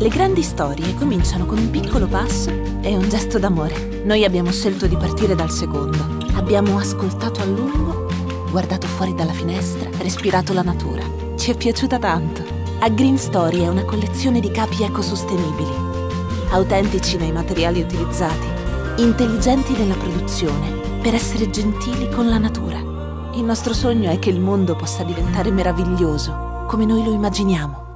Le grandi storie cominciano con un piccolo passo e un gesto d'amore. Noi abbiamo scelto di partire dal secondo. Abbiamo ascoltato a lungo, guardato fuori dalla finestra, respirato la natura. Ci è piaciuta tanto. A Green Story è una collezione di capi ecosostenibili, autentici nei materiali utilizzati, intelligenti nella produzione, per essere gentili con la natura. Il nostro sogno è che il mondo possa diventare meraviglioso, come noi lo immaginiamo.